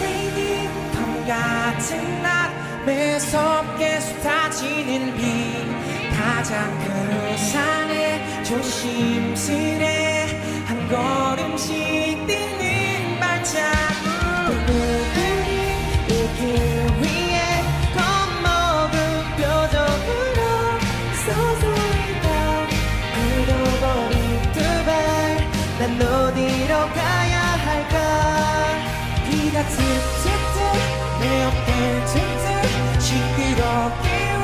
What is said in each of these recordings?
raining 밤 같은 날 매섭게 쏟아지는 비. 가장 큰 우산에 조심스레 한 걸음씩 뛰는 발자국. 누구들이 이길 위해 겁먹은 표정으로 서서히 다 굳어버린 두발난 어디로 툭툭툭 내 어깨 툭툭 시끄럽게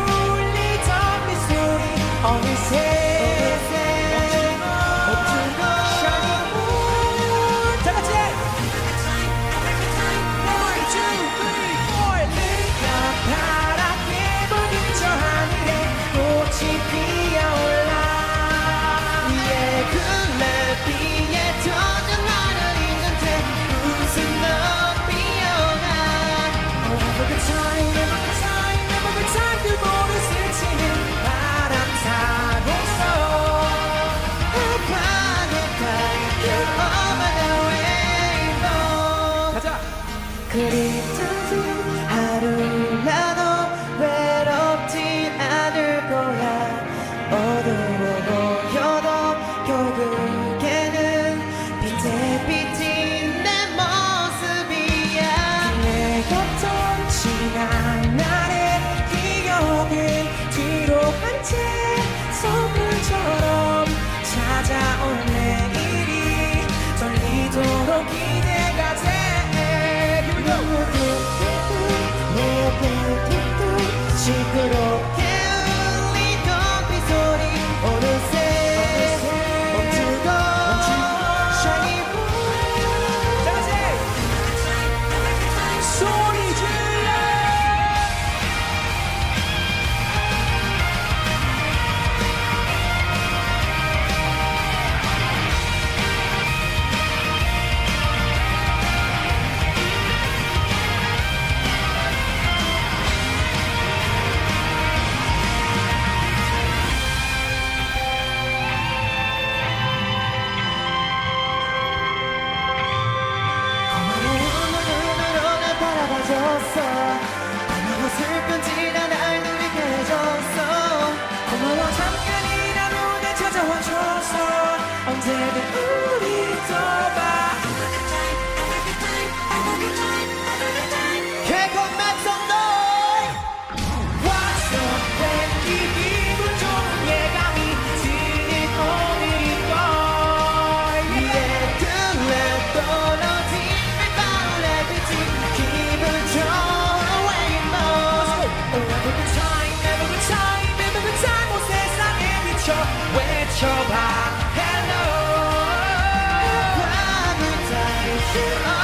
그립다는 하루라도 외롭지 않을 거야. 어두워 보여도 결국에는 빛에 비친 내 모습이야. 내 곁던 지난 날의 기억은 뒤로 한 채 선물처럼 찾아올 내일이 떨리도록 기대가 돼 바라봐줬어. 고마워 슬픈 지난 날 누리게 해줬어. 고마워 잠깐이라도 내 찾아와줘서 언제든 우리 또 봐 세상에 미쳐 외쳐봐 Hello Have a good time,